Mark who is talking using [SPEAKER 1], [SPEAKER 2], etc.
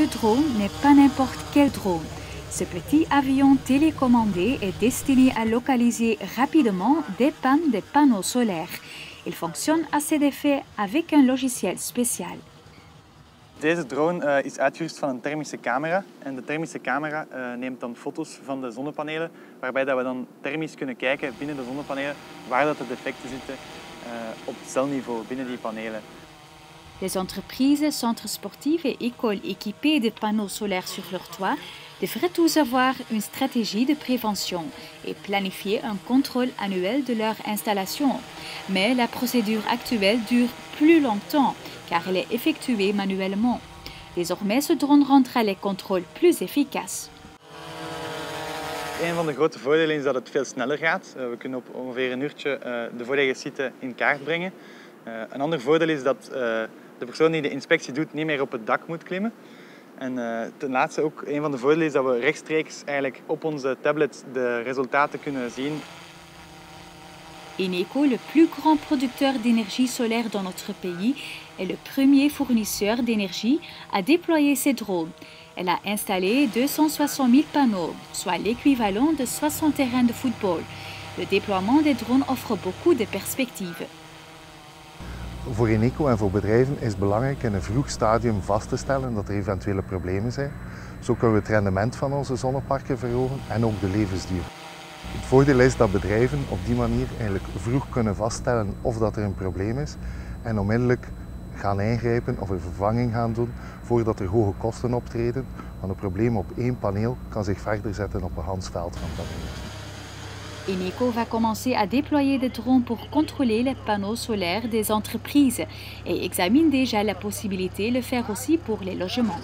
[SPEAKER 1] ce drone n'est pas n'importe quel drone. Ce petit avion télécommandé est destiné à localiser rapidement des pannes des panneaux solaires. Il fonctionne à cet effet avec un logiciel spécial.
[SPEAKER 2] Deze drone uh, is uitgerust van een thermische camera. En de thermische camera uh, neemt dan foto's van de zonnepanelen, waarbij dat we dan thermisch kunnen kijken binnen de zonnepanelen waar dat de defecten zitten uh, op celniveau binnen die panelen.
[SPEAKER 1] Les entreprises, centres sportifs et écoles équipées de panneaux solaires sur leur toit devraient tous avoir une stratégie de prévention et planifier un contrôle annuel de leur installation. Mais la procédure actuelle dure plus longtemps car elle est effectuée manuellement. Désormais, ce drone rendra les contrôles plus efficaces.
[SPEAKER 2] Een van de grote voordelen is dat het veel sneller gaat. We kunnen op ongeveer een uurtje de volledige site in kaart brengen. Een ander voordeel is dat de persoon die de inspectie doet niet meer op het dak moet klimmen. En uh, ten laatste ook een van de voordelen is dat we rechtstreeks eigenlijk op onze tablet de resultaten kunnen zien.
[SPEAKER 1] Eneco, le plus grand producteur d'énergie solaire dans notre pays, est le premier fournisseur d'énergie à déployer ses drones. Elle a installé 260 000 panneaux, soit l'équivalent de 60 terrains de football. Le déploiement des drones offre beaucoup de perspectives.
[SPEAKER 3] Voor Eneco en voor bedrijven is het belangrijk in een vroeg stadium vast te stellen dat er eventuele problemen zijn. Zo kunnen we het rendement van onze zonneparken verhogen en ook de levensduur. Het voordeel is dat bedrijven op die manier eigenlijk vroeg kunnen vaststellen of dat er een probleem is en onmiddellijk gaan ingrijpen of een vervanging gaan doen voordat er hoge kosten optreden. Want een probleem op één paneel kan zich verder zetten op een Hansveld van panelen.
[SPEAKER 1] Eneco va commencer à déployer des drones pour contrôler les panneaux solaires des entreprises et examine déjà la possibilité de le faire aussi pour les logements.